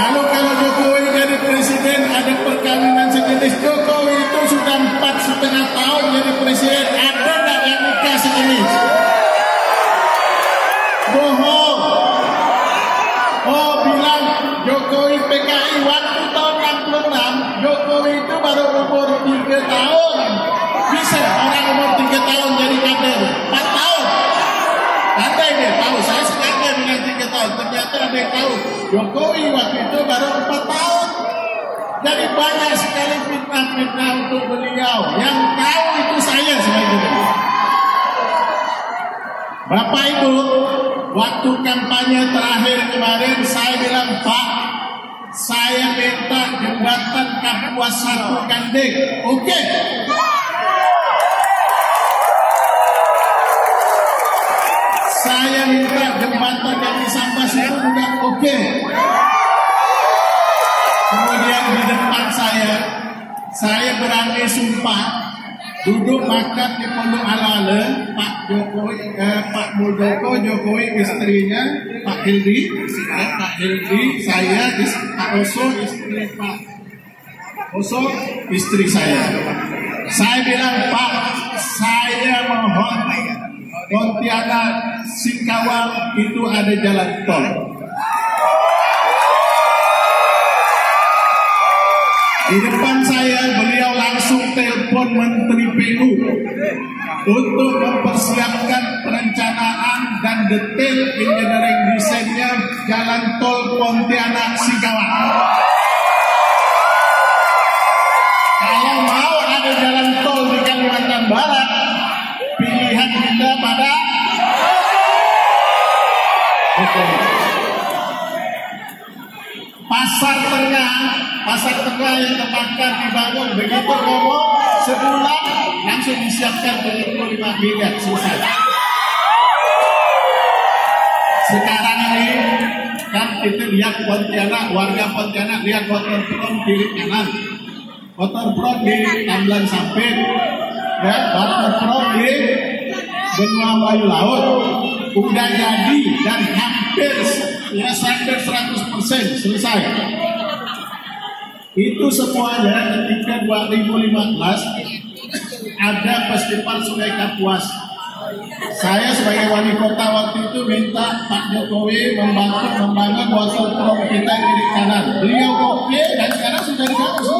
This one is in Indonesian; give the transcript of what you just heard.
Lalu kalau Jokowi jadi presiden ada perkawinan sejenis Jokowi itu sudah empat setengah tahun jadi presiden ada nggak yang nikah sejenis? Bohong. Oh bilang Jokowi PKI waktu tahun 66 Jokowi itu baru umur 3 tahun bisa orang umur 3 tahun jadi kader 4 tahun ada yang tahu saya sengaja dengan 3 tahun ternyata ada yang tahu Jokowi waktu itu baru 4 tahun jadi banyak sekali fitnah-fitnah untuk beliau yang tahu itu saya sebagai Bapak Ibu, waktu kampanye terakhir kemarin saya bilang Pak, saya minta jembatan Kapuas satu Gandeng. Oke. Okay. Saya minta jembatan dari Sambas itu juga oke. Okay. Kemudian di depan saya, saya berani sumpah duduk makan di Pondok Alale Pak Jokowi eh, Pak Muldoko Jokowi istrinya Pak Hildi eh, Pak Hildi saya Pak Oso istri Pak Oso istri saya saya bilang Pak saya mohon Pontianak Singkawang itu ada jalan tol. Di depan saya beliau langsung telepon Menteri PU untuk mempersiapkan perencanaan dan detail engineering desainnya jalan tol Pontianak Pasar Tengah, Pasar Tengah yang terbakar dibangun begitu ngomong sebulan langsung disiapkan 75 miliar selesai. Sekarang ini kan kita lihat Pontianak, warga Pontianak lihat motor prom kiri kanan, motor prom di Tamblan Sampit, dan motor prom di Benua Bayu Laut udah jadi dan hampir ya sampai 100% selesai. Itu semuanya ketika 2015 ada festival Sungai Kapuas. Saya sebagai wali kota waktu itu minta Pak Jokowi membantu membangun waterfront kita kiri kanan. Beliau oke dan sekarang sudah dibangun